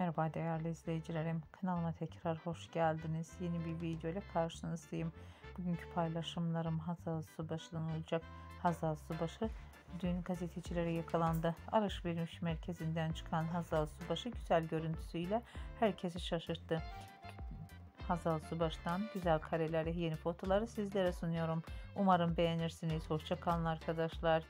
Merhaba değerli izleyicilerim. Kanalıma tekrar hoş geldiniz. Yeni bir video ile karşınızdayım. Bugünkü paylaşımlarım Hazal Subaşı'dan olacak. Hazal Subaşı dün gazetecilere yakalandı. Alışveriş merkezinden çıkan Hazal Subaşı güzel görüntüsüyle herkesi şaşırttı. Hazal Subaş'tan güzel kareleri, yeni fotoları sizlere sunuyorum. Umarım beğenirsiniz. Hoşçakalın arkadaşlar.